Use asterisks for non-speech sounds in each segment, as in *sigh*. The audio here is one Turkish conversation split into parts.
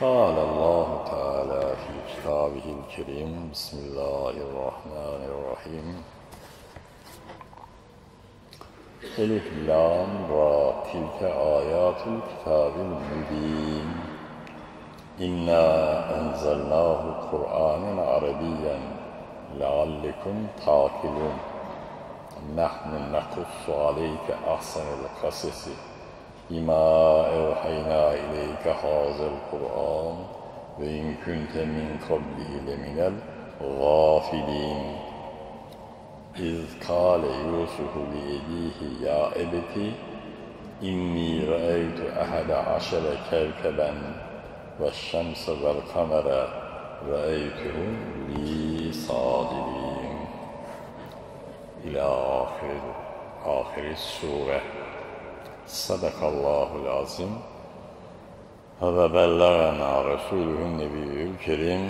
قال الله تعالى في كتابه الكريم بسم الله الرحمن الرحيم ألف لام را تلك آيات الكتاب المبين إنا أنزلناه قرآنا عربيا لعلكم تعقلون نحن نقص عليك أحسن القصص بما أوحينا إليك هذا القرآن وإن كنت من قبله لمن الغافلين إذ قال يوسف لأبيه يا أبت إني رأيت أحد عشر كوكبا والشمس والقمر رأيتهم لي صادرين إلى آخر آخر السورة Sadakallahul azim. Ve bellagana Resulühün Nebiyyül Kerim.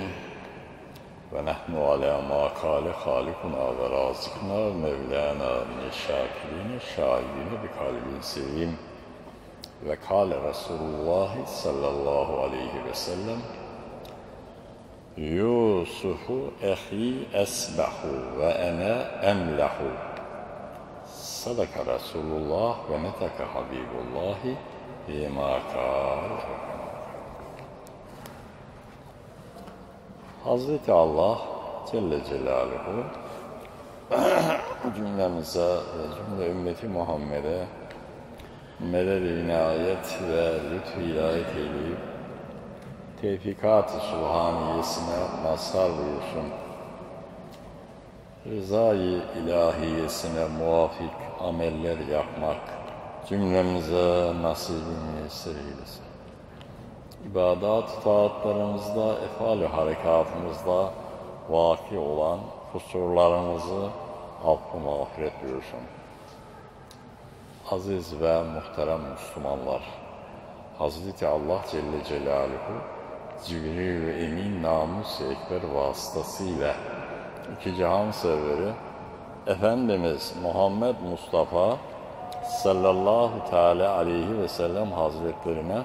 Ve nehnu ala ma kâle halikuna ve razıkna mevlana min şakirine şahidine bi kalbin sevim. Ve kâle Resulullah sallallahu aleyhi ve sellem. Yusufu ehi esbahu ve ene emlahu. Sadaka Resulullah ve netaka Habibullahi bima kâle. Hazreti Allah Celle Celaluhu cümlemize ve cümle ümmeti Muhammed'e medel inayet ve lütfü ilahiyet eyleyip tevfikat-ı subhaniyesine mazhar buyursun. Rızayı ilahiyesine muvafık ameller yapmak cümlemize nasibini yesir eylesin. İbadat, taatlarımızda, efal harekatımızda vaki olan kusurlarımızı affı mağfiret buyursun. Aziz ve muhterem Müslümanlar, Hazreti Allah Celle Celaluhu Cibril ve Emin namus ekber vasıtasıyla iki cihan serveri Efendimiz Muhammed Mustafa sallallahu teala aleyhi ve sellem hazretlerine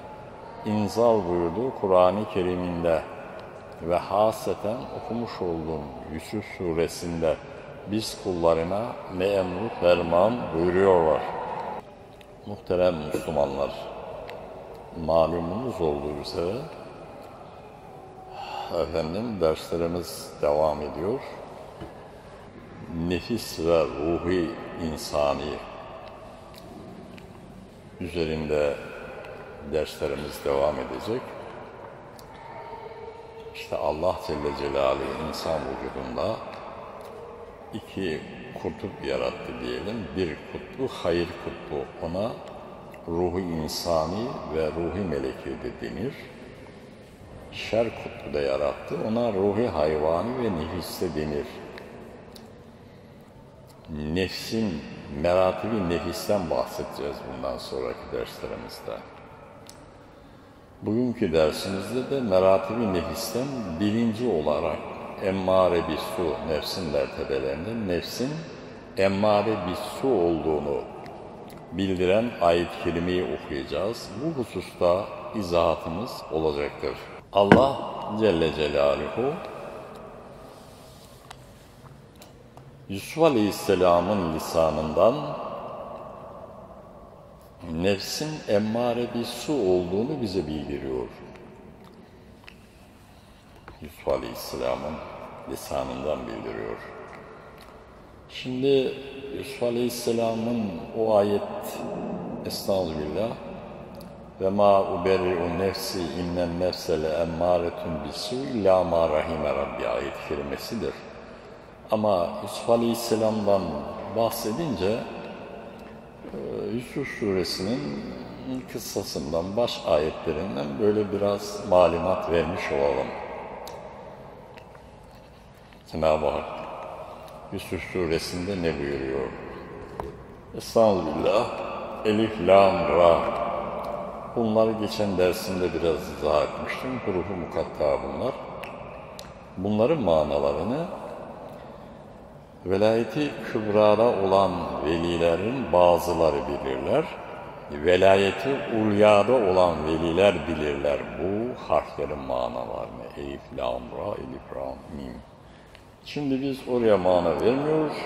inzal buyurduğu Kur'an-ı Kerim'inde ve haseten okumuş olduğum Yusuf suresinde biz kullarına ne emru ferman buyuruyorlar. Muhterem Müslümanlar, malumunuz olduğu üzere efendim derslerimiz devam ediyor. Nefis ve ruhi insani üzerinde derslerimiz devam edecek. İşte Allah Celle Celaluhu insan vücudunda iki kutup yarattı diyelim. Bir kutbu hayır kutbu ona ruhu insani ve ruhi meleki de denir. Şer kutbu da yarattı. Ona ruhi hayvani ve nefiste denir. Nefsin meratibi nefisten bahsedeceğiz bundan sonraki derslerimizde. Bugünkü dersimizde de meratibi nefisten birinci olarak emmare bir su, nefsin mertebelerinde nefsin emmare bir su olduğunu bildiren ayet-i okuyacağız. Bu hususta izahatımız olacaktır. Allah Celle Celaluhu Yusuf Aleyhisselam'ın lisanından nefsin emmare bir su olduğunu bize bildiriyor. Yusuf Aleyhisselam'ın lisanından bildiriyor. Şimdi Yusuf Aleyhisselam'ın o ayet Estağfirullah ve ma uberri'u nefsi innen nefsele emmâretun bisu illa ma rahime rabbi ayet-i kerimesidir. Ama Yusuf Aleyhisselam'dan bahsedince Yusuf suresinin kıssasından, baş ayetlerinden böyle biraz malumat vermiş olalım. Cenab-ı Hak Yusuf suresinde ne buyuruyor? Estağfirullah. Elif, Lam, Ra. Bunları geçen dersimde biraz izah etmiştim. Hurufu mukatta bunlar. Bunların manalarını velayeti kübrada olan velilerin bazıları bilirler. Velayeti ulyada olan veliler bilirler bu harflerin manalarını. Elif, Lam, Ra, Elif, Ra, Mim. Şimdi biz oraya mana vermiyoruz.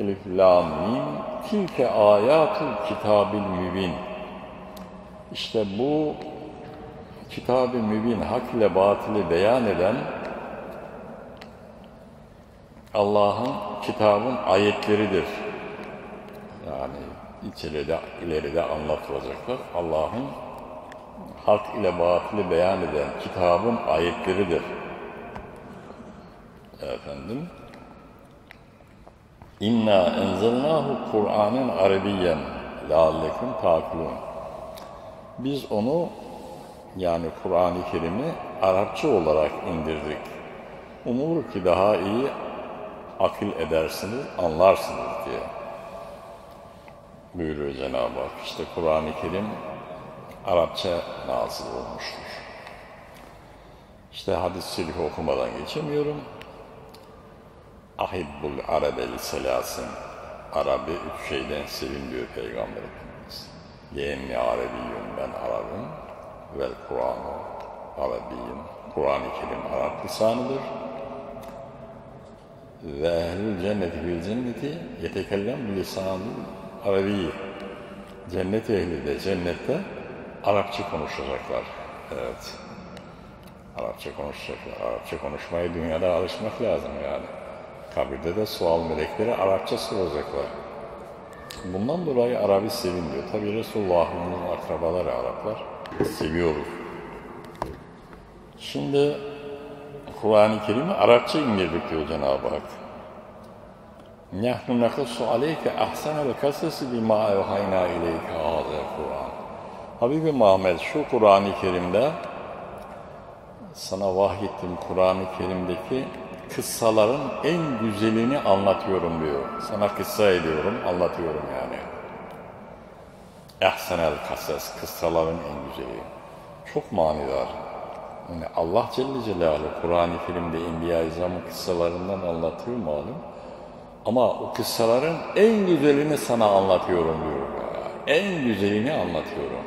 Elif, Lam, Mim. Tilke ayatul kitabil mübin. İşte bu kitab-ı mübin hak ile batili beyan eden Allah'ın kitabın ayetleridir. Yani içeride, ileride anlatılacaklar. Allah'ın hak ile batili beyan eden kitabın ayetleridir. Efendim, İnna enzelnahu Kur'anen Arabiyen leallekum takilun. Biz onu yani Kur'an-ı Kerim'i Arapça olarak indirdik. Umur ki daha iyi akıl edersiniz, anlarsınız diye buyuruyor Cenab-ı Hak. İşte Kur'an-ı Kerim Arapça nazil olmuştur. İşte hadis-i şerif okumadan geçemiyorum. Ahibbul Arabeli selasın. Arabi üç şeyden sevin diyor Peygamber Efendimiz. Yenni Arabiyyum ben Arabım vel Kur'anu Arabiyyum. Kur'an-ı Kerim Arap lisanıdır. Ve ehlül cenneti bil cenneti yetekellem lisanul Arabi. Cennet ehli de cennette Arapça konuşacaklar. Evet. Arapça konuşacaklar. Arapça konuşmaya dünyada alışmak lazım yani. Kabirde de sual melekleri Arapça soracaklar. Bundan dolayı Arabi seviliyor. Tabi Resulullah'ın akrabaları Araplar. Seviyoruz. Şimdi Kur'an-ı Kerim'i Arapça indirdik diyor Cenab-ı Hak. نَحْنُ نَقُصُّ عَلَيْكَ اَحْسَنَ الْكَسَسِ بِمَا اَوْحَيْنَا اِلَيْكَ هَذَا Kur'an. Habibi Muhammed şu Kur'an-ı Kerim'de sana vahyettim Kur'an-ı Kerim'deki kıssaların en güzelini anlatıyorum diyor. Sana kıssa ediyorum, anlatıyorum yani. Ehsenel kasas, kıssaların en güzeli. Çok manidar. Yani Allah Celle Celaluhu Kur'an-ı Kerim'de Enbiya-i İzam'ın kıssalarından anlatıyor malum. Ama o kıssaların en güzelini sana anlatıyorum diyor. Ya. En güzelini anlatıyorum.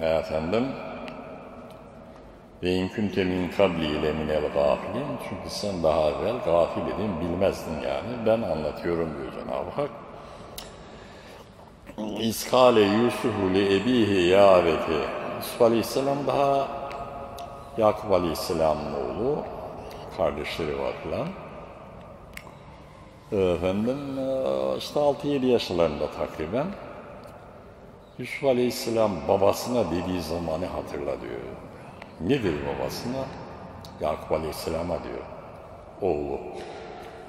Efendim, ve inkünte min kabli ile minel gafilin. Çünkü sen daha evvel gafil edin, bilmezdin yani. Ben anlatıyorum diyor Cenab-ı Hak. İskale Yusuf'u li ebihi ya abeti. Yusuf Aleyhisselam daha Yakup Aleyhisselam'ın oğlu. Kardeşleri var filan. Efendim işte 6-7 yaşlarında takriben. Yusuf Aleyhisselam babasına dediği zamanı hatırla diyor. Nedir babasına? Yakup Aleyhisselam'a diyor. Oğlu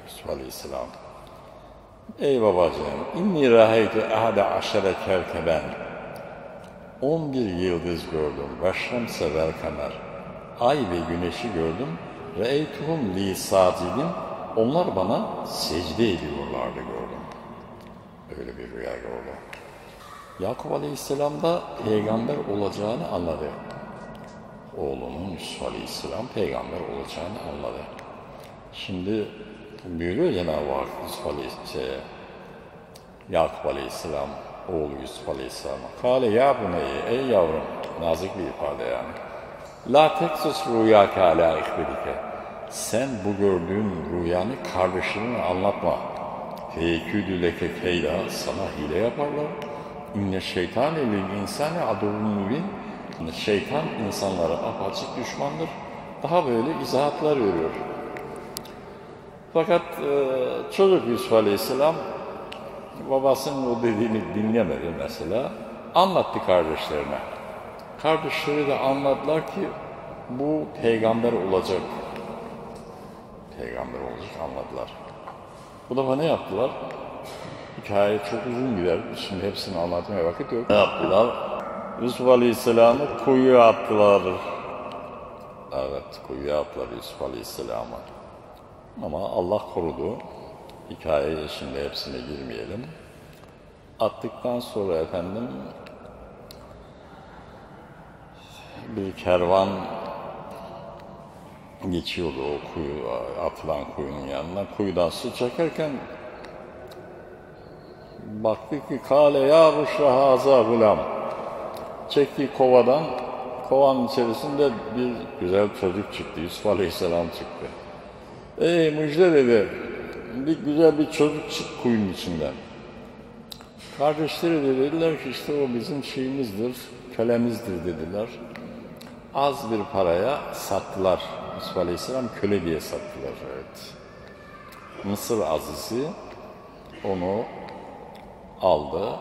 Yusuf Aleyhisselam. Ey babacığım, inni raheytu ahade aşere kevkeben. 11 yıldız gördüm. Veşremse vel kamer. Ay ve güneşi gördüm. Re'eytuhum li sacidin. Onlar bana secde ediyorlardı gördüm. Öyle bir rüya gördüm. Yakup Aleyhisselam da peygamber olacağını anladı oğlunun Yusuf Aleyhisselam peygamber olacağını anladı. Şimdi buyuruyor Cenab-ı Hak Yusuf Aleyhisselam, Yakup Aleyhisselam, oğlu Yusuf Aleyhisselam'a. Kale ya bu ey yavrum, nazik bir ifade yani. La teksus rüyâke alâ ihbirike. Sen bu gördüğün rüyanı kardeşine anlatma. Feyküdü leke keyda, sana hile yaparlar. İnne şeytan lil insane aduvun mübin. Şeytan insanlara apaçık düşmandır. Daha böyle izahatlar veriyor. Fakat e, çocuk Yusuf Aleyhisselam babasının o dediğini dinlemedi mesela. Anlattı kardeşlerine. Kardeşleri de anladılar ki bu peygamber olacak. Peygamber olacak anladılar. Bu defa ne yaptılar? Hikaye çok uzun gider. Şimdi hepsini anlatmaya vakit yok. Ne yaptılar? Yusuf Aleyhisselam'ı kuyuya attılar. Evet, kuyuya attılar Yusuf Aleyhisselam'ı. Ama Allah korudu. Hikayeye şimdi hepsine girmeyelim. Attıktan sonra efendim bir kervan geçiyordu o kuyu, atılan kuyunun yanına. Kuyudan su çekerken baktı ki kale ya ruşra haza gulam. Çektiği kovadan kovanın içerisinde bir güzel çocuk çıktı. Yusuf Aleyhisselam çıktı. Ey müjde dedi. Bir güzel bir çocuk çık kuyunun içinden. Kardeşleri de dediler ki işte o bizim şeyimizdir, kölemizdir dediler. Az bir paraya sattılar. Yusuf Aleyhisselam köle diye sattılar. Evet. Mısır azisi onu aldı.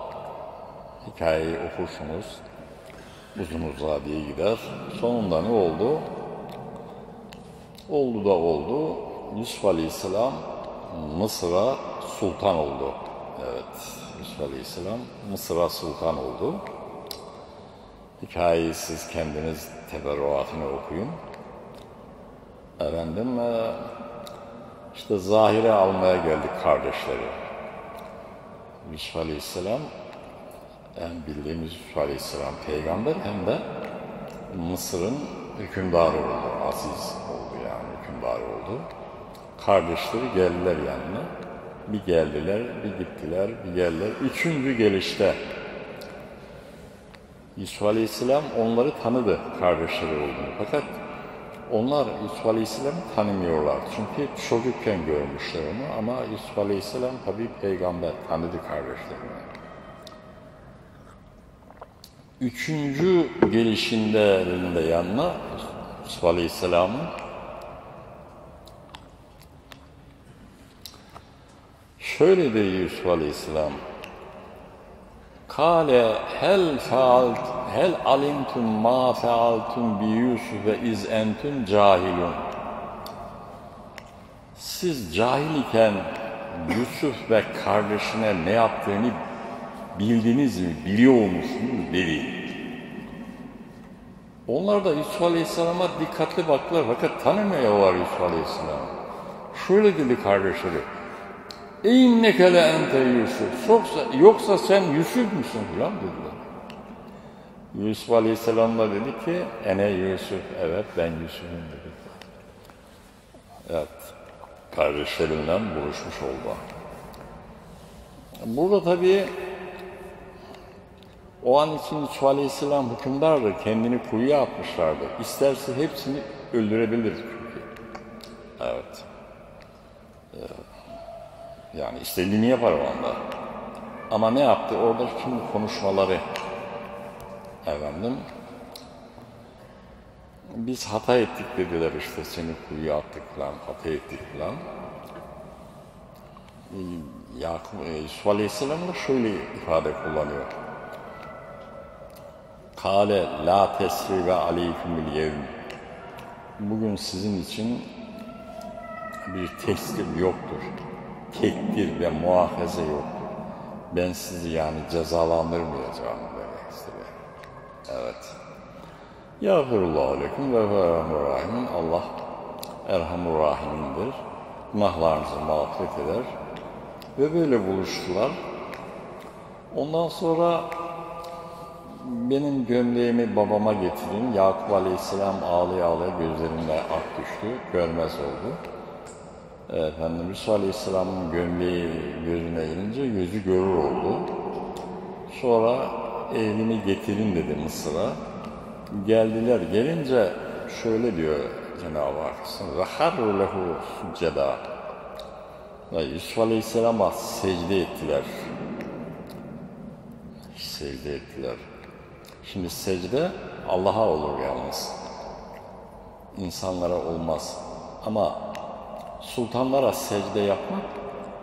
Hikayeyi okursunuz. Uzun uzağa diye gider. Sonunda ne oldu? Oldu da oldu. Yusuf Aleyhisselam Mısır'a sultan oldu. Evet, Yusuf Aleyhisselam Mısır'a sultan oldu. Hikayeyi siz kendiniz teberruatını okuyun. Efendim, e, işte zahire almaya geldik kardeşleri. Yusuf Aleyhisselam, hem bildiğimiz Yusuf Aleyhisselam peygamber hem de Mısır'ın hükümdarı oldu, aziz oldu yani hükümdarı oldu. Kardeşleri geldiler yanına. Bir geldiler, bir gittiler, bir geldiler. Üçüncü gelişte Yusuf Aleyhisselam onları tanıdı kardeşleri olduğunu. Fakat onlar Yusuf Aleyhisselam'ı tanımıyorlar. Çünkü çocukken görmüşler onu ama Yusuf Aleyhisselam tabi peygamber tanıdı kardeşlerini. Üçüncü gelişinde yanına Yusuf Aleyhisselam'ın şöyle dedi Yusuf Aleyhisselam Kale hel faalt hel alimtum ma fealtum bi Yusuf ve iz entum cahilun. Siz cahil iken Yusuf ve kardeşine ne yaptığını bildiniz mi, biliyor musunuz dedi. Onlar da Yusuf Aleyhisselam'a dikkatli baktılar fakat tanımıyorlar Yusuf Aleyhisselam. Şöyle dedi kardeşleri, İnneke le ente Yusuf. Yoksa, yoksa sen Yusuf musun filan dediler. Yusuf Aleyhisselam da dedi ki ene Yusuf. Evet ben Yusuf'um dedi. Evet. Kardeşlerinden buluşmuş oldu. Burada tabii o an için Yusuf Aleyhisselam hükümdardı. Kendini kuyuya atmışlardı. İsterse hepsini öldürebilir. Evet. Evet. Yani istediğini yapar o anda. Ama ne yaptı? Orada şimdi konuşmaları efendim biz hata ettik dediler işte seni kuyuya attık falan, hata ettik falan. Yakup, e, Yusuf Aleyhisselam da şöyle ifade kullanıyor. Kale la tesribe aleykümül yevm. Bugün sizin için bir teslim yoktur tekdir ve muahaze yoktur. Ben sizi yani cezalandırmayacağım demek istedi. Evet. Yağfirullahu lekum ve erhamur. Allah erhamur rahimindir. Günahlarınızı mağfiret eder. Ve böyle buluştular. Ondan sonra benim gömleğimi babama getirin. Yakup Aleyhisselam ağlaya ağlaya gözlerinde ak düştü. Görmez oldu. Efendimiz Aleyhisselam'ın gömleği gözüne gelince gözü görür oldu. Sonra elini getirin dedi Mısır'a. Geldiler gelince şöyle diyor Cenab-ı Hak. Raharru lehu succeda. Yusuf Aleyhisselam'a secde ettiler. Secde ettiler. Şimdi secde Allah'a olur yalnız. İnsanlara olmaz. Ama sultanlara secde yapmak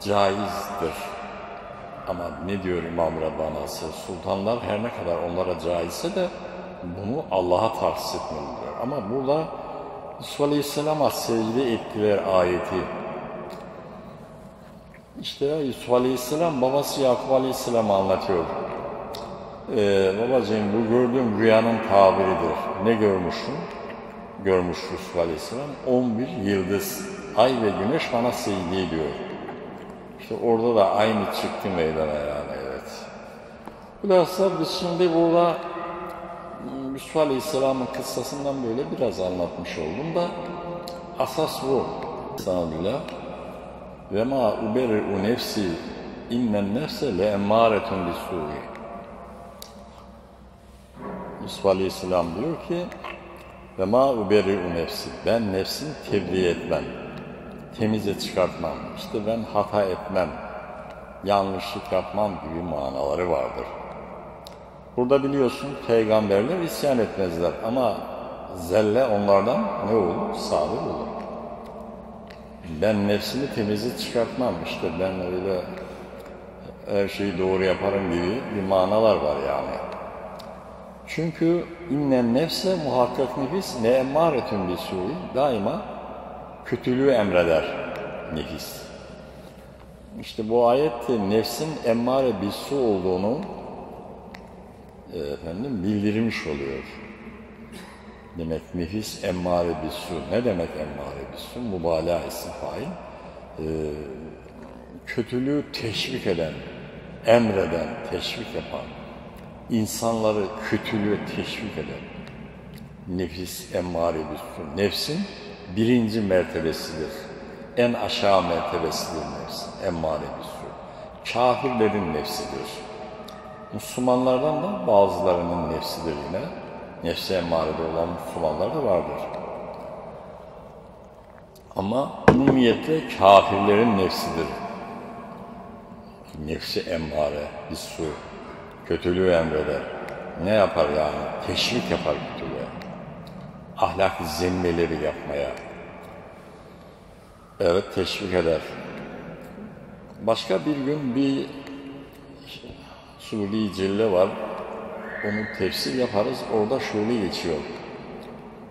caizdir. Ama ne diyor İmam Rabbani Sultanlar her ne kadar onlara caizse de bunu Allah'a tahsis etmelidir. Ama burada Yusuf Aleyhisselam'a secde ettiler ayeti. İşte Yusuf Aleyhisselam babası Yakup Aleyhisselam'ı anlatıyor. Ee, babacığım bu gördüğüm rüyanın tabiridir. Ne görmüşsün? Görmüş Yusuf Aleyhisselam. 11 yıldız, ay ve güneş bana secde ediyor. İşte orada da aynı çıktı meydana yani evet. Bilhassa biz şimdi burada Yusuf Aleyhisselam'ın kıssasından böyle biraz anlatmış oldum da asas bu. Sanadıyla ve ma uberi'u nefsi innen nefse le emmâretun bisû'i Yusuf Aleyhisselam diyor ki ve ma uberi'u nefsi ben nefsini tebliğ etmem temize çıkartmam işte ben hata etmem yanlışlık yapmam gibi manaları vardır. Burada biliyorsun peygamberler isyan etmezler ama zelle onlardan ne olur? Sadır olur. Ben nefsini temize çıkartmam işte ben öyle her şeyi doğru yaparım gibi bir manalar var yani. Çünkü innen nefse muhakkak nefis ne emmaretün bir suyu daima kötülüğü emreder nefis. İşte bu ayette nefsin emmare bir su olduğunu e, efendim bildirmiş oluyor. Demek nefis emmare bir su. Ne demek emmare bir su? Mübalağa isim fail. Ee, kötülüğü teşvik eden, emreden, teşvik yapan, insanları kötülüğe teşvik eden nefis emmare bir su. Nefsin birinci mertebesidir. En aşağı mertebesidir nefsin. Emmare bir su. Kafirlerin nefsidir. Müslümanlardan da bazılarının nefsidir yine. Nefsi emmarede olan Müslümanlar da vardır. Ama umumiyetle kafirlerin nefsidir. Nefsi emmare, bir su. Kötülüğü emreder. Ne yapar yani? Teşvik yapar kötülüğe. Ahlak zemmeleri yapmaya. Evet teşvik eder. Başka bir gün bir Suri Celle var. Onu tefsir yaparız. Orada şöyle geçiyor.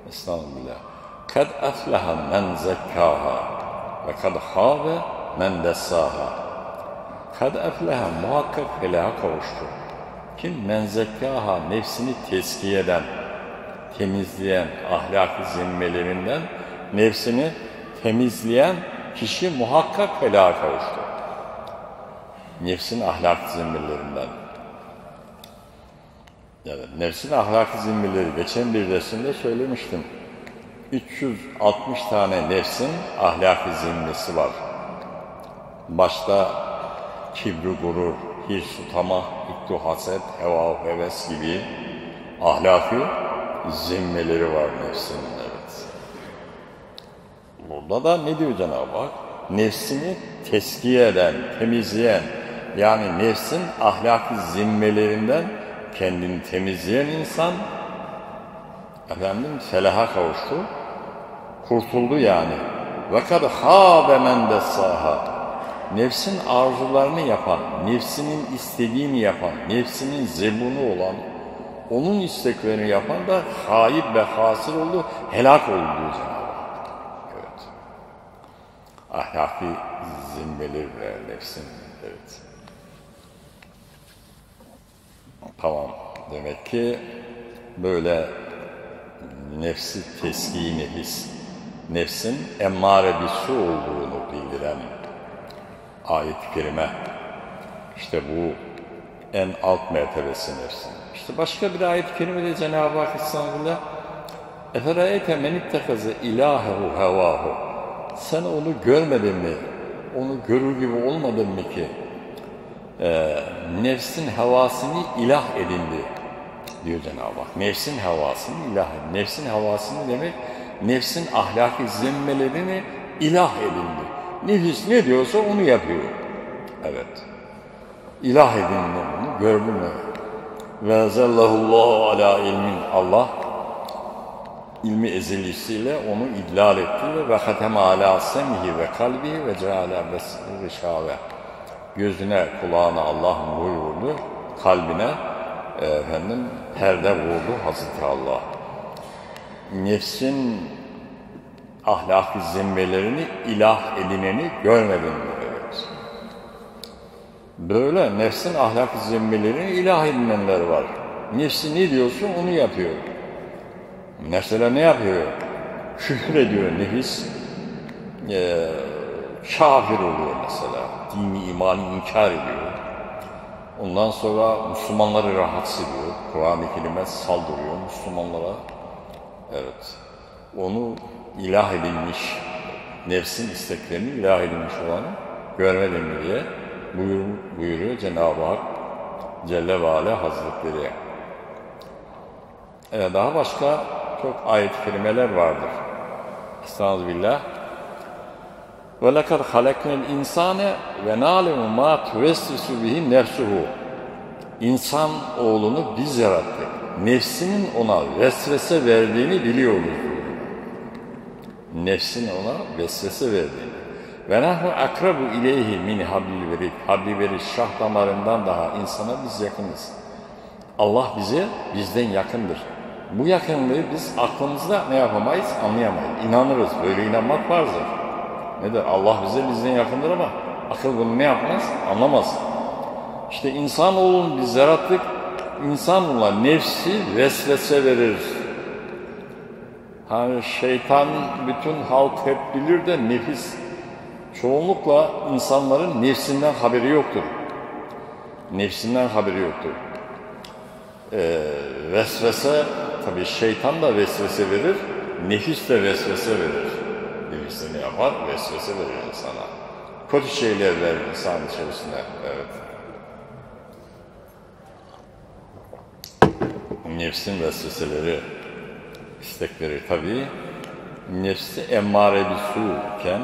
Estağfirullah. Kad aflaha men zekkaha ve kad habe men dessaha. Kad aflaha muhakkak felaha kavuştu. Kim men zekkaha nefsini teskiye eden, temizleyen, ahlaki zimmelerinden nefsini temizleyen kişi muhakkak felaha kavuştu. Nefsin ahlaki zimmelerinden. Yani nefsin ahlaki zimmeleri geçen bir resimde söylemiştim. 360 tane nefsin ahlaki zimmesi var. Başta kibri gurur, hirsu tamah, iktu haset, heva heves gibi ahlaki zimmeleri var nefsin. Evet. Burada da ne diyor Cenab-ı Hak? Nefsini teskiye eden, temizleyen, yani nefsin ahlaki zimmelerinden kendini temizleyen insan efendim felaha kavuştu. Kurtuldu yani. Kad habe men dessaha. Nefsin arzularını yapan, nefsinin istediğini yapan, nefsinin zebunu olan, onun isteklerini yapan da haib ve hasır oldu, helak oldu diyor Cenab-ı Evet. Ahlaki zimmeleri nefsin, evet. Tamam. Demek ki böyle nefsi teskiyi nefis, nefsin emmare bir su olduğunu bildiren ayet-i kerime. İşte bu en alt mertebesi nefsin. İşte başka bir ayet-i kerimede Cenab-ı Hak İstanbul'da Eferayete men ittekaze ilahehu hevahu Sen onu görmedin mi? Onu görür gibi olmadın mı ki? e, nefsin havasını ilah edindi diyor Cenab-ı Hak. Nefsin havasını ilah edindi. Nefsin havasını demek nefsin ahlaki zemmelerini ilah edindi. Nefis ne diyorsa onu yapıyor. Evet. İlah edindi. Gördün mü? Ve zellahullahu ala ilmin. Allah ilmi ezilisiyle onu idlal etti ve hateme ala semhi ve kalbi ve ceala besri şave gözüne, kulağına Allah nur vurdu, kalbine e, efendim perde vurdu Hazreti Allah. Nefsin ahlaki zemmelerini ilah edineni görmedin mi? Böyle nefsin ahlak zemmelerini ilah edinenler var. Nefsi ne diyorsun onu yapıyor. Mesela ne yapıyor? Küfür ediyor nefis. Ee, kafir oluyor mesela. Dini imanı inkar ediyor. Ondan sonra Müslümanları rahatsız ediyor. Kur'an-ı Kerim'e saldırıyor Müslümanlara. Evet. Onu ilah edilmiş, nefsin isteklerini ilah edilmiş olanı görmedim diye buyur, buyuruyor Cenab-ı Hak Celle ve Hazretleri. Evet, daha başka çok ayet-i kerimeler vardır. Estağfirullah. Ve lekad halaknel insane ve na'lemu ma tuvessisu bihi nefsuhu. İnsan oğlunu biz yarattık. Nefsinin ona vesvese verdiğini biliyoruz. Nefsin ona vesvese verdiğini. Ve nahnu akrabu ileyhi min hablil verid. Habli verid şah damarından daha insana biz yakınız. Allah bize bizden yakındır. Bu yakınlığı biz aklımızda ne yapamayız? Anlayamayız. İnanırız. Böyle inanmak varzdır. Nedir? Allah bize bizden yakındır ama akıl bunu ne yapmaz? Anlamaz. İşte insanoğlunu biz yarattık. İnsanla nefsi vesvese verir. Hani şeytan bütün halk hep bilir de nefis çoğunlukla insanların nefsinden haberi yoktur. Nefsinden haberi yoktur. Ee, vesvese, tabi şeytan da vesvese verir, nefis de vesvese verir. Nefis ne yapar? Vesvese verir insana. Kötü şeyler verir insan içerisinde. Evet. Nefsin vesveseleri, istekleri tabi nefsi emmare bir su iken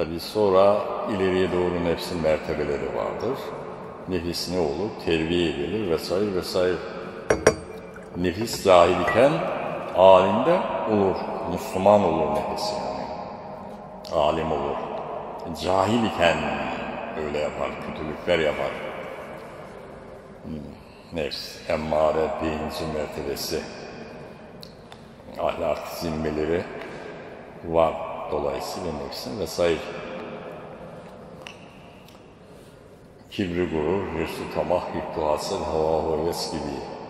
tabi sonra ileriye doğru nefsin mertebeleri vardır. Nefis ne olur? Terbiye edilir vesaire vesaire. Nefis cahil iken alimde olur. Müslüman olur nefis yani. Alim olur. Cahil iken öyle yapar, kötülükler yapar. Hmm. Nefs, emmare, birinci mertebesi. Ahlak zimmeleri var dolayısıyla nefsin vesaire. Kibri, gurur, hırsı, tamah, hased, hava, heves gibi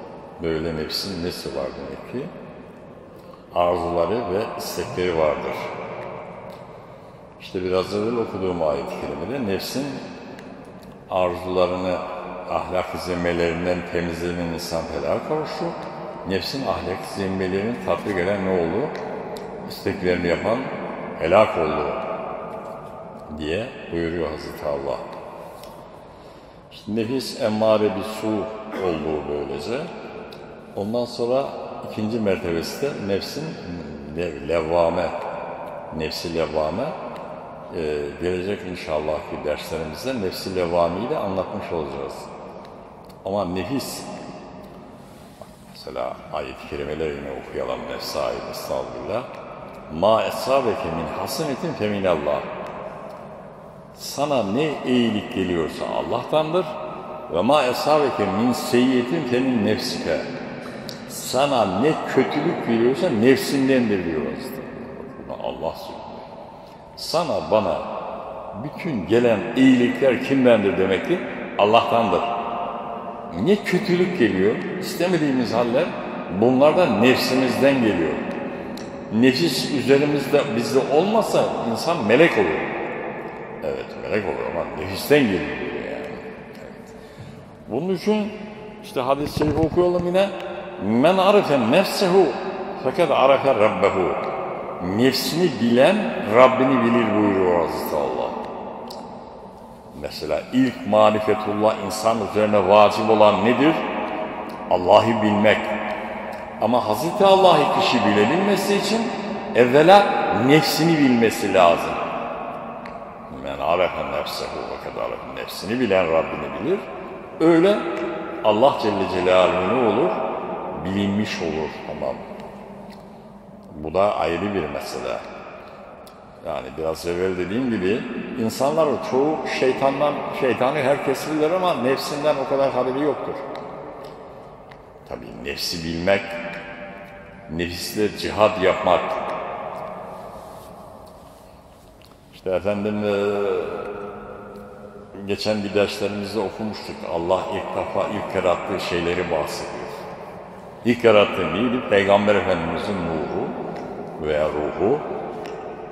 böyle nefsin nesi var demek ki? Arzuları ve istekleri vardır. İşte biraz evvel okuduğum ayet-i kerimede nefsin arzularını ahlak zemmmelerinden temizlenen insan felaha kavuştu. Nefsin ahlak zemmelerini tatbik eden ne oldu? İsteklerini yapan helak oldu diye buyuruyor Hazreti Allah. İşte nefis emmare bir su olduğu böylece. Ondan sonra ikinci mertebesi de nefsin levvame, nefsi levvame ee, gelecek inşallah ki derslerimizde nefsi levvamiyi de anlatmış olacağız. Ama nefis, mesela ayet-i kerimeleri yine okuyalım nefs ayet estağfurullah. Ma esabeke min hasenetin feminallah. Sana ne iyilik geliyorsa Allah'tandır. Ve ma esabeke min seyyiyetin femin nefsike. Sana ne kötülük geliyorsa nefsindendir diyor Bunu Allah söylüyor. Sana bana bütün gelen iyilikler kimdendir demek ki? Allah'tandır. Ne kötülük geliyor, istemediğimiz haller bunlar da nefsimizden geliyor. Nefis üzerimizde bizde olmasa insan melek olur. Evet melek olur ama nefisten geliyor yani. Evet. Bunun için işte hadis-i şerifi okuyalım yine. Men arife nefsehu fakat arafe rabbehu. Nefsini bilen Rabbini bilir buyuruyor Hazreti Allah. Mesela ilk marifetullah insan üzerine vacip olan nedir? Allah'ı bilmek. Ama Hazreti Allah'ı kişi bilebilmesi için evvela nefsini bilmesi lazım. Men arefe nefsehu ve kadar nefsini bilen Rabbini bilir. Öyle Allah Celle Celaluhu ne olur? Bilinmiş olur tamam. Bu da ayrı bir mesele. Yani biraz evvel dediğim gibi insanlar çoğu şeytandan, şeytanı herkes bilir ama nefsinden o kadar haberi yoktur. Tabii nefsi bilmek, nefisle cihad yapmak. İşte efendim geçen bir derslerimizde okumuştuk. Allah ilk defa ilk yarattığı şeyleri bahsediyor. İlk yarattığı neydi? Peygamber Efendimiz'in nuru veya ruhu.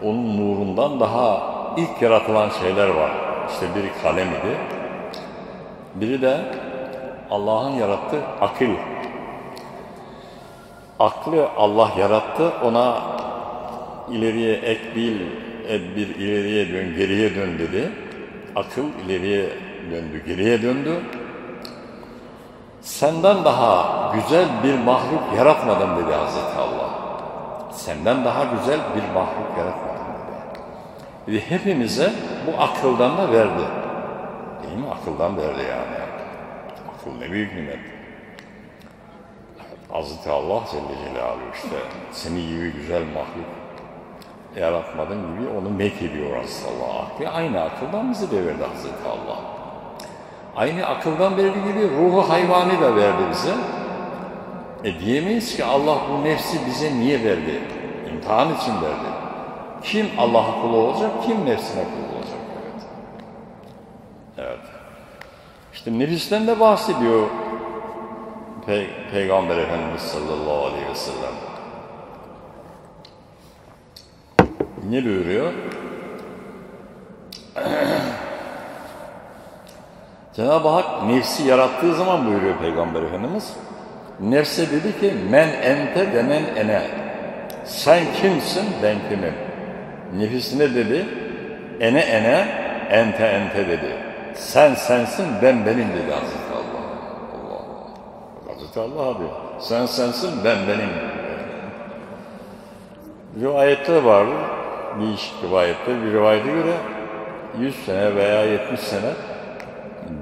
Onun nurundan daha ilk yaratılan şeyler var. İşte biri kalem idi. Biri de Allah'ın yarattığı akıl. Aklı Allah yarattı. Ona ileriye ek bil, bir ileriye dön, geriye dön dedi. Akıl ileriye döndü, geriye döndü. Senden daha güzel bir mahluk yaratmadım dedi Hazreti Allah. Senden daha güzel bir mahluk yaratmadım dedi. Ve hepimize bu akıldan da verdi. Değil mi? Akıldan verdi yani. Akıl ne büyük nimet. Hazreti Allah Celle Celaluhu işte seni gibi güzel mahluk yaratmadın gibi onu mek ediyor aslında Ve aynı akıldan bizi de verdi Hazreti Allah. Aynı akıldan verdiği gibi ruhu hayvani da verdi bize. E diyemeyiz ki Allah bu nefsi bize niye verdi? İmtihan için verdi. Kim Allah'a kulu olacak, kim nefsine kulu olacak? Evet. Evet. İşte nefisten de bahsediyor Pey Peygamber Efendimiz sallallahu aleyhi ve sellem. Ne buyuruyor? *clears throat* Cenab-ı Hak nefsi yarattığı zaman buyuruyor Peygamber Efendimiz. Nefse dedi ki men ente denen ene. Sen kimsin ben kimim. Nefisine dedi ene ene ente ente dedi. Sen sensin ben benim dedi Hazreti Hazreti Allah diyor. Sen sensin ben benim. Rivayette var değişik rivayette bir rivayete göre 100 sene veya 70 sene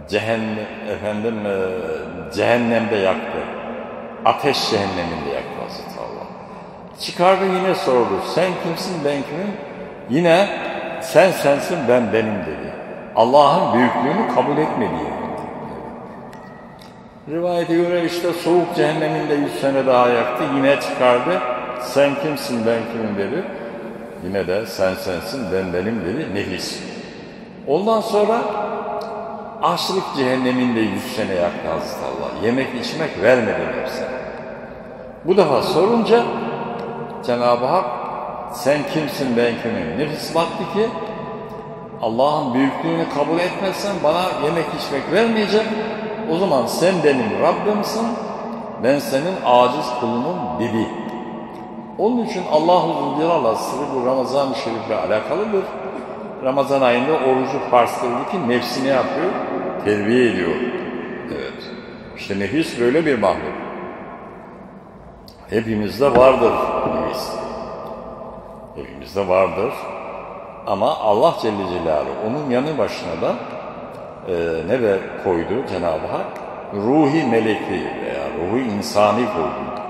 cehennem, efendim, e, cehennemde yaktı. Ateş cehenneminde yaktı Hazreti Allah. Çıkardı yine sordu. Sen kimsin ben kimim? Yine sen sensin ben benim dedi. Allah'ın büyüklüğünü kabul etmediği. Rivayete göre işte soğuk cehenneminde yüz sene daha yaktı. Yine çıkardı. Sen kimsin ben kimim dedi. Yine de sen sensin ben benim dedi nefis. Ondan sonra açlık cehenneminde yüz sene yaktı Hazreti Allah. Yemek içmek vermedi nefsine. Bu defa sorunca Cenab-ı Hak sen kimsin ben kimim? Nefis baktı ki Allah'ın büyüklüğünü kabul etmezsen bana yemek içmek vermeyecek. O zaman sen benim Rabbimsin, ben senin aciz kulunun dibi. Onun için Allah-u Zülcelal'a sırrı bu Ramazan-ı Şerif'le alakalıdır. Ramazan ayında orucu farz ki nefsini yapıyor? Terbiye ediyor. Evet. İşte nefis böyle bir mahluk. Hepimizde vardır nefis. Hepimizde vardır. Ama Allah Celle Celaluhu onun yanı başına da e, ne ver koydu Cenab-ı Hak? Ruhi meleki veya ruhi insani koydu.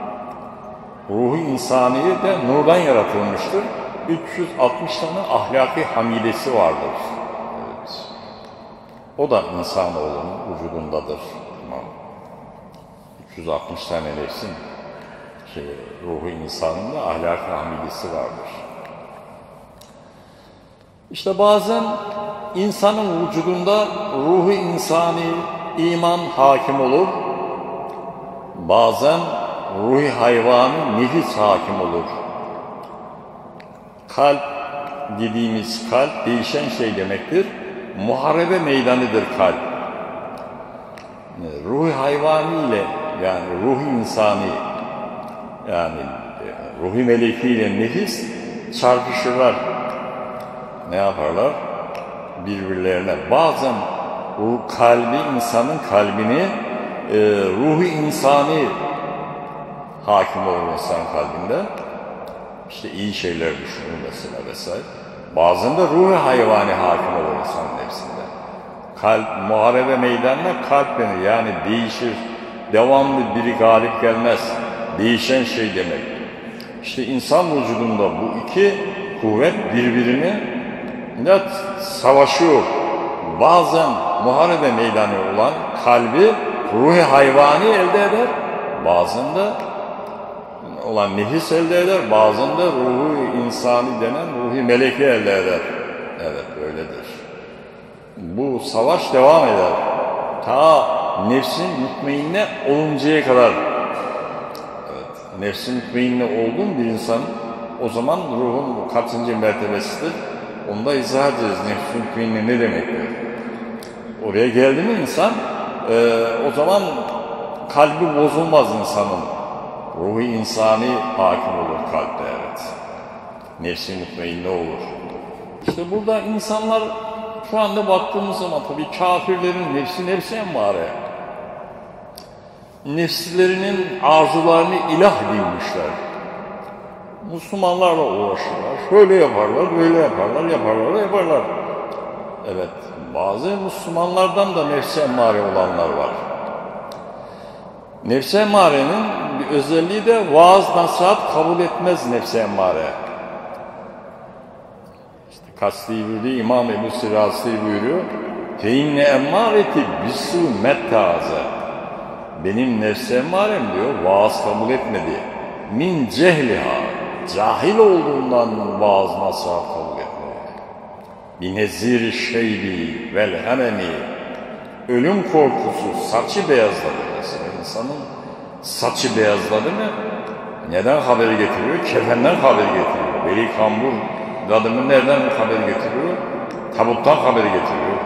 Ruhu insaniye de nurdan yaratılmıştır. 360 tane ahlaki hamidesi vardır. Evet. O da insanoğlunun vücudundadır. Tamam. 360 tane nefsin şey, ruhu insanında ahlaki hamidesi vardır. İşte bazen insanın vücudunda ruhu insani iman hakim olur. Bazen ruhi hayvanı nefis hakim olur. Kalp dediğimiz kalp değişen şey demektir. Muharebe meydanıdır kalp. Ruhi hayvani ile yani ruhi insani yani ruhi meleki ile nefis çarpışırlar. Ne yaparlar? Birbirlerine. Bazen bu kalbi insanın kalbini e, ruhi insani hakim olur insan kalbinde. İşte iyi şeyler düşünür mesela vesaire. Bazen de ruhu hayvani hakim olur insanın hepsinde. Kalp, muharebe meydanına kalp denir. Yani değişir. Devamlı biri galip gelmez. Değişen şey demek. İşte insan vücudunda bu iki kuvvet birbirini net savaşıyor. Bazen muharebe meydanı olan kalbi ruhi hayvani elde eder. Bazen de olan nefis elde eder, bazen de ruhu insani denen ruhi meleki elde eder. Evet, öyledir. bu savaş devam eder. Ta nefsin mutmainne oluncaya kadar. Evet, nefsin mutmainne olduğun bir insan o zaman ruhun kaçıncı mertebesidir? Onu da izah edeceğiz. Nefsin mutmainne ne demektir? Oraya geldi mi insan e, o zaman kalbi bozulmaz insanın. Ruhu insani hakim olur kalpte evet. Nefsi mutmainne olur. İşte burada insanlar şu anda baktığımız zaman tabii kafirlerin nefsi nefsi emmare. Nefslerinin arzularını ilah bilmişler. Müslümanlarla uğraşırlar. Şöyle yaparlar, böyle yaparlar, yaparlar, yaparlar. Evet, bazı Müslümanlardan da nefsi emmare olanlar var. Nefsi emmarenin bir özelliği de vaaz nasihat kabul etmez nefsi emmare. İşte kasti İmam Ebu Sirasi buyuruyor. Feinne emmareti bisu mettaze. Benim nefsi emmarem diyor, vaaz kabul etmedi. Min cehliha. Cahil olduğundan vaaz nasihat kabul etmedi. Binezir şeybi vel hememi. Ölüm korkusu saçı beyazladı mesela insanın saçı beyazladı mı neden haberi getiriyor? Kefenden haberi getiriyor. Veli kambur adamı nereden haberi getiriyor? Tabuttan haberi getiriyor.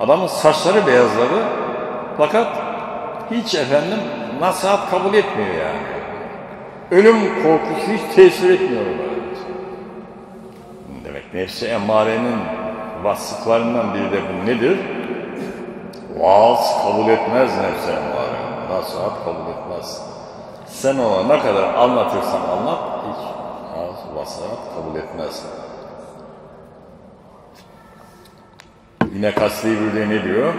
Adamın saçları beyazladı fakat hiç efendim nasihat kabul etmiyor yani. Ölüm korkusu hiç tesir etmiyor ona. Demek nefsi emmarenin vasıflarından biri de bu nedir? Vaaz kabul etmez nefsi emmare. Nasihat kabul etmez. Sen ona ne kadar anlatırsan anlat, hiç vasıhat kabul etmez. Yine Kasri burada ne diyor?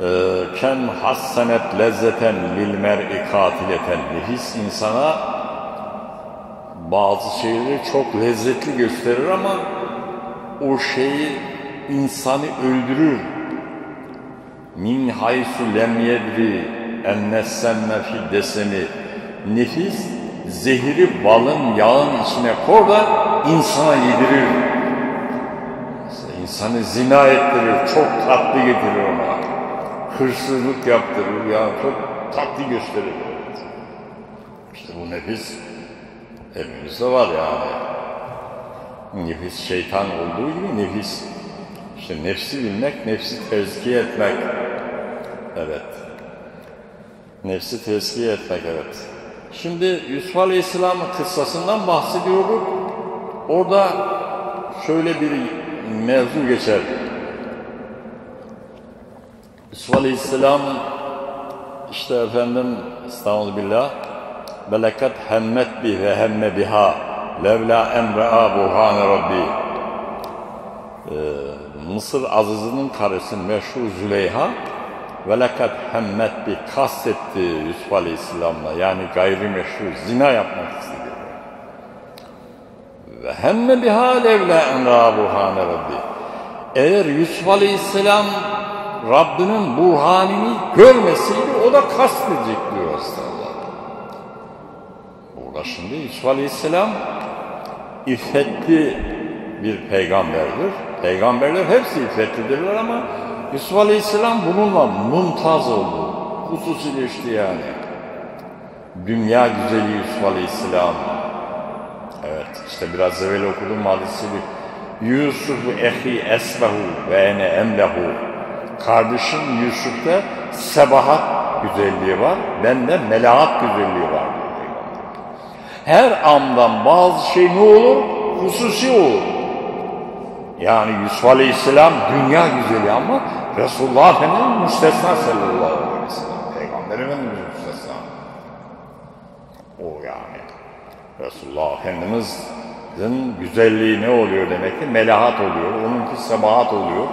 Ee, kem hassenet lezzeten lil mer'i katileten. Nefis insana bazı şeyleri çok lezzetli gösterir ama o şeyi insanı öldürür. Min haysu lem yedri ennessemme fiddesemi. Nefis zehri balın yağın içine kor da insana yedirir. İnsanı zina ettirir, çok tatlı getirir ona. Hırsızlık yaptırır, ya çok tatlı gösterir. İşte bu nefis hepimizde var yani. Nefis şeytan olduğu gibi nefis. İşte nefsi bilmek, nefsi tezkiye etmek. Evet. Nefsi tezkiye etmek evet. Şimdi Yusuf Aleyhisselam'ın kıssasından bahsediyorduk. Orada şöyle bir mevzu geçer. Yusuf Aleyhisselam işte efendim Estağfirullah Belekat hemmet bi ve hemme biha levla emre'a buhane rabbi ee, Mısır Aziz'inin karısı meşhur Züleyha velakat hemmet bir kastetti Yusuf Aleyhisselam'la yani gayrimeşru zina yapmak istedi. Ve hemme biha levla enra buhane rabbi. Eğer Yusuf Aleyhisselam Rabbinin burhanini görmeseydi o da kastedecek diyor Allah. Burada şimdi Yusuf Aleyhisselam iffetli bir peygamberdir. Peygamberler hepsi iffetlidirler ama Yusuf Aleyhisselam bununla mumtaz oldu. Hususileşti yani. Dünya güzeli Yusuf Aleyhisselam. Evet işte biraz evvel okudum hadisi bir. Yusuf ehi esbehu ve ene emlehu. Kardeşim Yusuf'ta sebahat güzelliği var. Bende melahat güzelliği var. Her andan bazı şey ne olur? Hususi olur. Yani Yusuf Aleyhisselam dünya güzeli ama Resulullah Efendimiz müstesna sallallahu aleyhi ve sellem. Peygamber Efendimiz müstesna. O yani. Resulullah Efendimiz'in güzelliği ne oluyor demek ki? Melahat oluyor. Onunki sebahat oluyor.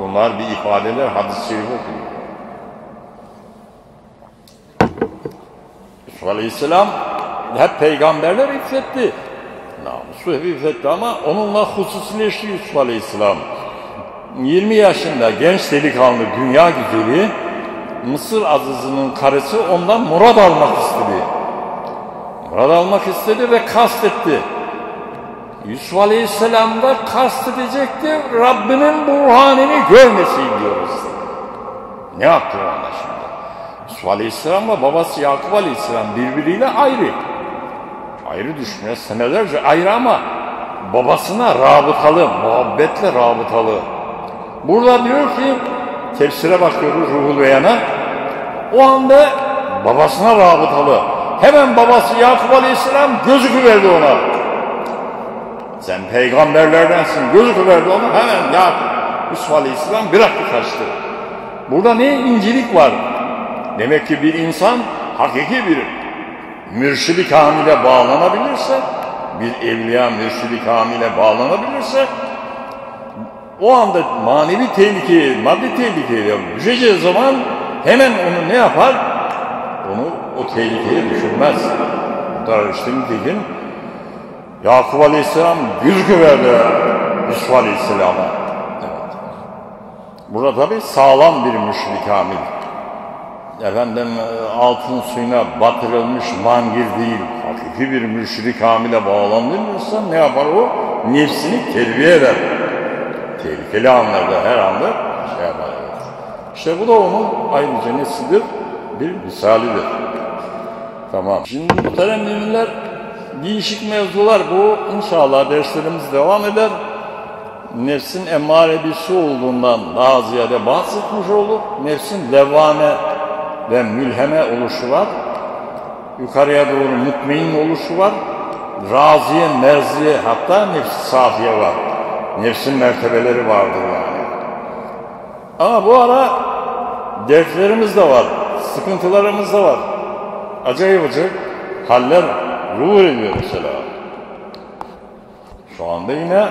Bunlar bir ifadeler hadis-i şerif okuyor. Yusuf Aleyhisselam hep peygamberler iffetti namusu hafifletti ama onunla hususileşti Yusuf Aleyhisselam. 20 yaşında genç delikanlı dünya güzeli Mısır azizinin karısı ondan murad almak istedi. Murad almak istedi ve kastetti. Yusuf Aleyhisselam da kastedecekti Rabbinin burhanini görmesin diyoruz. Ne yaptı ona şimdi? Yusuf Aleyhisselam'la babası Yakup Aleyhisselam birbiriyle ayrı. Ayrı düşmüyor senelerce ayrı ama babasına rabıtalı, muhabbetle rabıtalı. Burada diyor ki tefsire bakıyoruz Ruhul Beyan'a. O anda babasına rabıtalı. Hemen babası Yakup Aleyhisselam gözüküverdi ona. Sen peygamberlerdensin gözüküverdi ona hemen Yakup Yusuf Aleyhisselam bıraktı kaçtı. Burada ne incilik var? Demek ki bir insan hakiki bir mürşidi kamile bağlanabilirse, bir evliya mürşidi kamile bağlanabilirse, o anda manevi tehlikeye, maddi tehlikeye düşeceği zaman hemen onu ne yapar? Onu o tehlikeye düşürmez. Burada işte nitekim Yakup Aleyhisselam gözüküverdi Yusuf Aleyhisselam'a. Evet. Burada tabi sağlam bir müşrik kamil. Efendim altın suyuna batırılmış mangir değil. Hakiki bir müşrik kamile bağlandırırsa ne yapar o? Nefsini terbiye eder. Tehlikeli anlarda her anda şey yapar. İşte bu da onun ayrıca nesidir? Bir misalidir. Tamam. Şimdi muhterem müminler değişik mevzular bu. İnşallah derslerimiz devam eder. Nefsin emmare bir su olduğundan daha ziyade bahsetmiş olduk. Nefsin levvame ve mülheme oluşu var. Yukarıya doğru mutmain oluşu var. Raziye, merziye hatta nefs safiye var. Nefsin mertebeleri vardır yani. Ama bu ara dertlerimiz de var. Sıkıntılarımız da var. Acayip acayip haller ruh ediyor mesela. Şu anda yine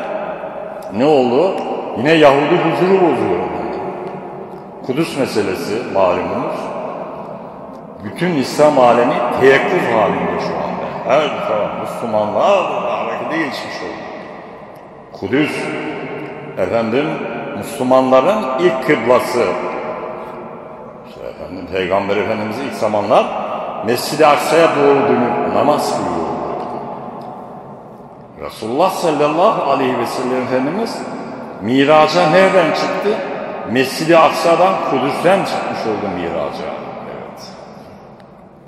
ne oldu? Yine Yahudi huzuru bozuyor. Kudüs meselesi malumunuz. Bütün İslam alemi teyakkuz halinde şu anda. Her taraf Müslümanlar harekete geçmiş oldu. Kudüs, efendim Müslümanların ilk kıblası. İşte efendim Peygamber Efendimiz ilk zamanlar Mescid-i Aksa'ya doğru dönüp namaz kılıyor. Resulullah sallallahu aleyhi ve sellem Efendimiz miraca nereden çıktı? Mescid-i Aksa'dan Kudüs'ten çıkmış oldu miraca. Evet.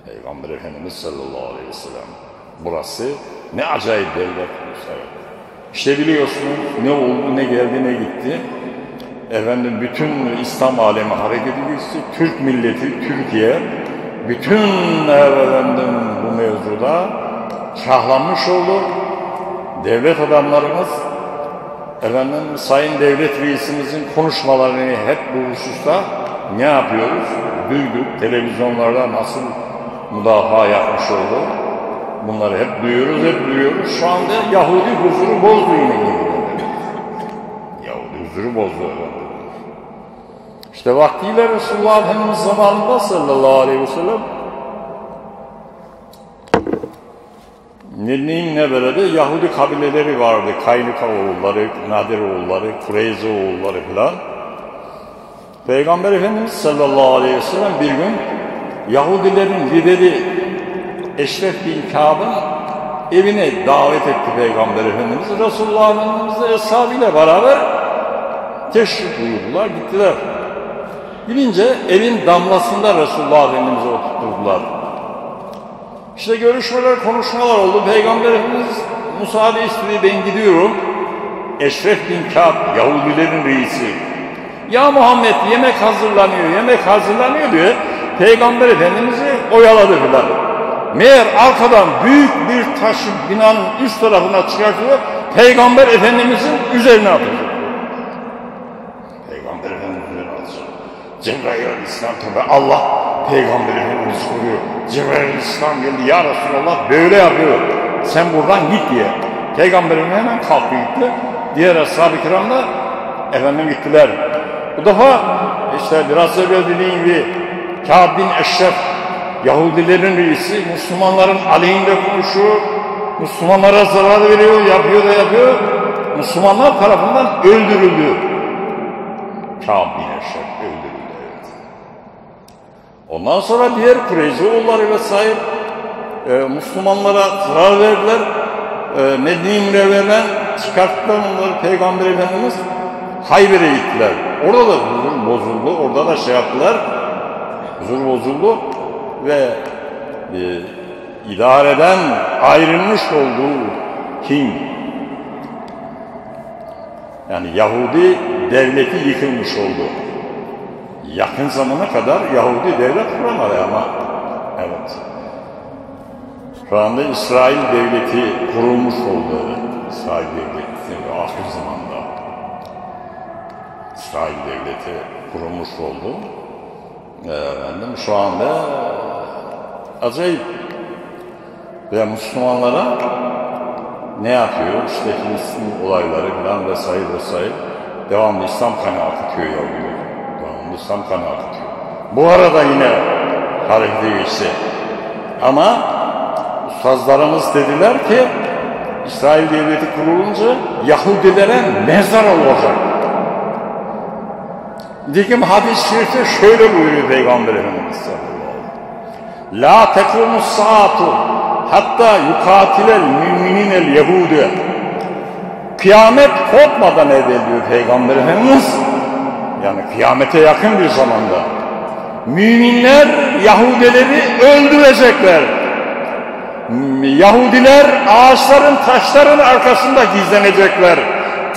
Peygamber Efendimiz sallallahu aleyhi ve sellem. Burası ne acayip devlet. Evet. İşte biliyorsunuz ne oldu, ne geldi, ne gitti. Efendim bütün İslam alemi hareketi geçti. Türk milleti, Türkiye bütün efendim bu mevzuda şahlanmış oldu. Devlet adamlarımız efendim Sayın Devlet Reisimizin konuşmalarını hep bu hususta ne yapıyoruz? Duyduk. Televizyonlarda nasıl müdafaa yapmış oldu. Bunları hep duyuyoruz, hep duyuyoruz. Şu anda Yahudi huzuru bozdu yine. Yahudi huzuru bozdu. İşte vaktiyle Resulullah Efendimiz zamanında sallallahu aleyhi ve sellem Neyim ne böyle Yahudi kabileleri vardı. Kaylıka oğulları, Nadir oğulları, Kureyze oğulları filan. Peygamber Efendimiz sallallahu aleyhi ve sellem bir gün Yahudilerin lideri Eşref bin Kâb'ın evine davet etti Peygamber Efendimiz. Resulullah Efendimiz de eshabıyla beraber teşrif buyurdular, gittiler. Gidince evin damlasında Resulullah Efendimiz'i oturtturdular. İşte görüşmeler, konuşmalar oldu. Peygamber Efendimiz müsaade istedi, ben gidiyorum. Eşref bin Kâb, Yahudilerin reisi. Ya Muhammed yemek hazırlanıyor, yemek hazırlanıyor diye Peygamber Efendimiz'i oyaladı filan. Meğer arkadan büyük bir taşı binanın üst tarafına çıkartıyor, Peygamber Efendimiz'in üzerine atıyor. Peygamber Efendimiz üzerine atıyor. Cebrail Aleyhisselam tabi Allah Peygamber Efendimiz soruyor. Cebrail Aleyhisselam geldi ya Resulallah böyle yapıyor. Sen buradan git diye. Peygamberim hemen kalktı gitti. Diğer ashab-ı kiram da efendim gittiler. Bu defa işte biraz evvel dediğim gibi Kâb bin Eşref Yahudilerin reisi Müslümanların aleyhinde konuşuyor. Müslümanlara zarar veriyor, yapıyor da yapıyor. Müslümanlar tarafından öldürüldü. Kâb bin Eşref. Ondan sonra diğer Kureyze oğulları vesaire e, Müslümanlara zarar verdiler. e, Medine-i Münevver'den çıkarttılar onları Peygamber Efendimiz Hayber'e gittiler. Orada da huzur bozuldu. Orada da şey yaptılar. Huzur bozuldu ve e, idareden ayrılmış olduğu kim? Yani Yahudi devleti yıkılmış oldu. Yakın zamana kadar Yahudi devlet kuramadı ama evet. Şu anda İsrail devleti kurulmuş oldu. İsrail devleti ahir zamanda. İsrail devleti kurulmuş oldu. Efendim, şu anda acayip ve Müslümanlara ne yapıyor? İşte Filistin olayları falan vesaire vesaire devamlı İslam kanı akıtıyor Yahudi. İslam kanı akıtıyor. Bu arada yine harekete geçti. Ama ustazlarımız dediler ki İsrail devleti kurulunca Yahudilere mezar olacak. Dikim hadis-i şerifte şöyle buyuruyor Peygamber Efendimiz. La tekumus saatu hatta yukatilel müminинel yehude. Kıyamet kopmadan ediliyor Peygamber Efendimiz. Yani kıyamete yakın bir zamanda. Müminler Yahudileri öldürecekler. Yahudiler ağaçların, taşların arkasında gizlenecekler.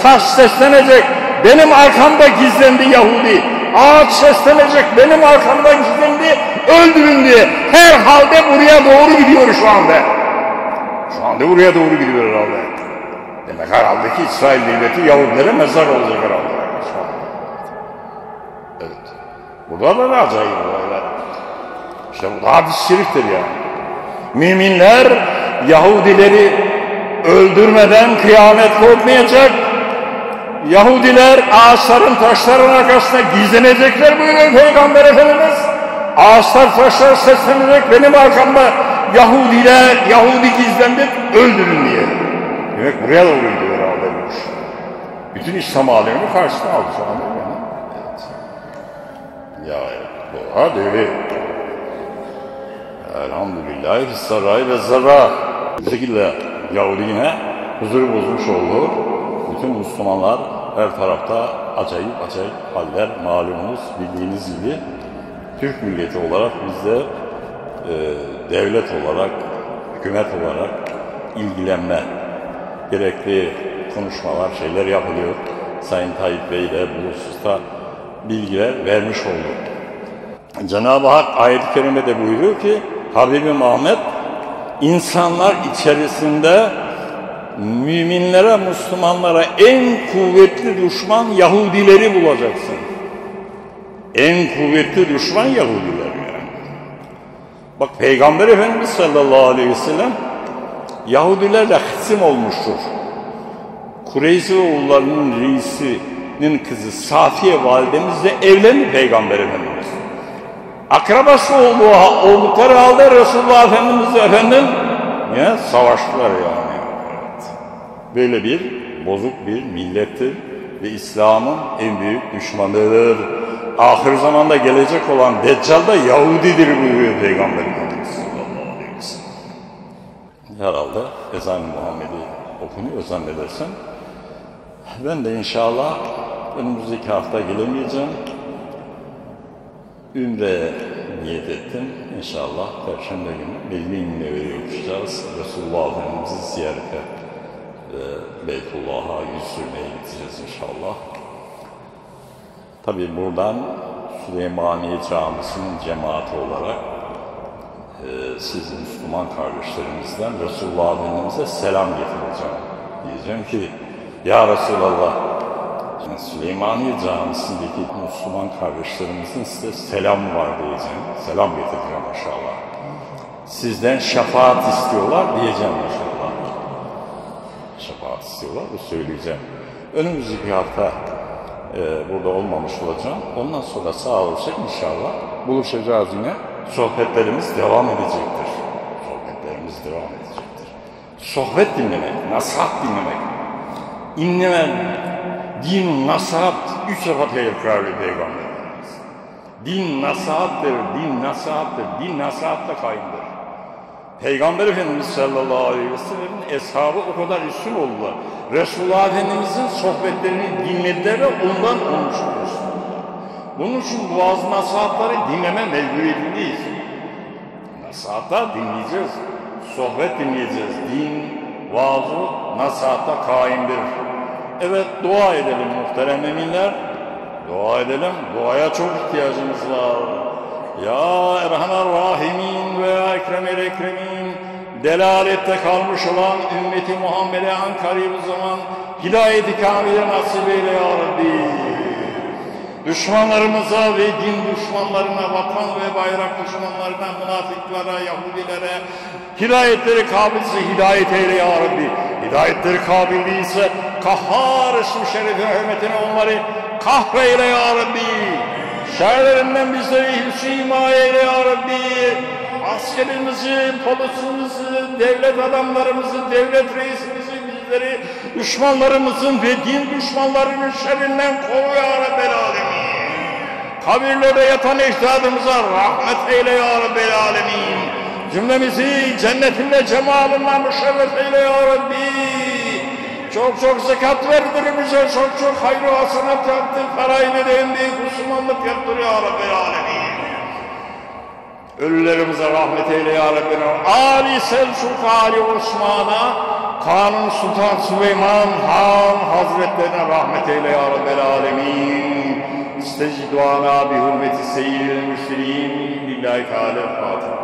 Taş seslenecek, benim arkamda gizlendi Yahudi. Ağaç seslenecek, benim arkamda gizlendi, öldürün diye. Herhalde buraya doğru gidiyor şu anda. Şu anda buraya doğru gidiyor herhalde. Demek herhalde ki İsrail devleti Yahudilere mezar olacak herhalde. Evet. Burada da acayip olaylar. İşte bu da hadis-i şeriftir yani. Müminler Yahudileri öldürmeden kıyamet kopmayacak. Yahudiler ağaçların taşların arkasında gizlenecekler buyuruyor Peygamber Efendimiz. Ağaçlar taşlar seslenecek benim arkamda Yahudiler, Yahudi gizlendi öldürün diye. Demek buraya doğru gidiyor herhalde bu iş. Bütün İslam alemini karşısına aldı şu anda. Ya bu ha öyle. Elhamdülillah saray ve zara. Bu şekilde Yahudi yine huzuru bozmuş oldu. Bütün Müslümanlar her tarafta acayip acayip haller malumunuz bildiğiniz gibi Türk milleti olarak biz de e, devlet olarak, hükümet olarak ilgilenme gerekli konuşmalar, şeyler yapılıyor. Sayın Tayyip Bey de bu hususta bilgiler vermiş oldu. Cenab-ı Hak ayet-i kerimede buyuruyor ki Habibi Muhammed insanlar içerisinde müminlere, Müslümanlara en kuvvetli düşman Yahudileri bulacaksın. En kuvvetli düşman Yahudiler yani. Bak Peygamber Efendimiz sallallahu aleyhi ve sellem Yahudilerle kısım olmuştur. Kureyzi oğullarının reisinin kızı Safiye validemizle evlendi Peygamber Efendimiz. Akrabası olduğu, oldukları halde Resulullah Efendimiz efendim ya, savaştılar yani. Böyle bir bozuk bir millettir ve İslam'ın en büyük düşmanıdır. Ahir zamanda gelecek olan Deccal da Yahudidir buyuruyor Peygamber Efendimiz. Herhalde ezan-ı Muhammed'i okunuyor zannedersem. Ben de inşallah önümüzdeki hafta gelemeyeceğim. Ümre niyet ettim. İnşallah Perşembe günü Medine-i Münevvere'ye uçacağız. Resulullah Efendimiz'i ziyarete e, Beytullah'a yüz sürmeye gideceğiz inşallah. Tabi buradan Süleymaniye Camisi'nin cemaati olarak e, siz Müslüman kardeşlerimizden Resulullah Efendimiz'e selam getireceğim. Diyeceğim ki Ya Resulallah Süleymaniye Camisi'ndeki Müslüman kardeşlerimizin size selamı var diyeceğim. Selam getireceğim inşallah. Sizden şefaat istiyorlar diyeceğim inşallah. Şefaat istiyorlar, bu söyleyeceğim. Önümüzdeki hafta e, burada olmamış olacağım. Ondan sonra sağ olacak inşallah. Buluşacağız yine. Sohbetlerimiz devam edecektir. Sohbetlerimiz devam edecektir. Sohbet dinlemek, nasihat dinlemek. İnlemen, din, nasihat, üç defa tekrar Peygamberimiz. Din nasihattır, din nasihattır, din nasihatla kayındır. Peygamber Efendimiz sallallahu aleyhi ve sellem'in eshabı o kadar üstün oldular. Resulullah Efendimizin sohbetlerini dinlediler ve ondan konuştular. Bunun için bazı nasihatları dinleme mecburiyetindeyiz. Nasihatlar dinleyeceğiz. Sohbet dinleyeceğiz. Din, vaazı, nasihatta kaimdir. Evet dua edelim muhterem eminler. Dua edelim. Duaya çok ihtiyacımız var. Ya Erhamer Rahimin ve ya Ekremel Ekremin delalette kalmış olan ümmeti Muhammed'e an karib zaman hidayeti kamile nasip eyle ya Rabbi. Düşmanlarımıza ve din düşmanlarına, vatan ve bayrak düşmanlarına, münafıklara, Yahudilere hidayetleri kabilse hidayet eyle ya Rabbi. Hidayetleri kabil değilse kahhar ismi şerefi hürmetine onları kahreyle ya Rabbi. Şerlerinden bizleri hifsi himaye eyle ya Rabbi. Askerimizi, polisimizi, devlet adamlarımızı, devlet reisimizi, bizleri düşmanlarımızın ve din düşmanlarının şerrinden koru ya Rabbel. Kabirlerde yatan ecdadımıza rahmet eyle ya Rabbel Alemin. Cümlemizi cennetinle cemalinle müşerref eyle ya Rabbi. Çok çok zekat verdir bize, çok çok hayır hasenat yaptır. Parayla büyük Müslümanlık yaptır ya Rabbel Alemin. Ölülerimize rahmet eyle ya Rabbi. Ali Selçuk, Ali Osman'a, Kanun Sultan Süleyman Han Hazretlerine rahmet eyle ya Rabbel Alemin. İsteci duana bi hürmeti seyyidil müşriyin. Lillahi Teala Fatiha.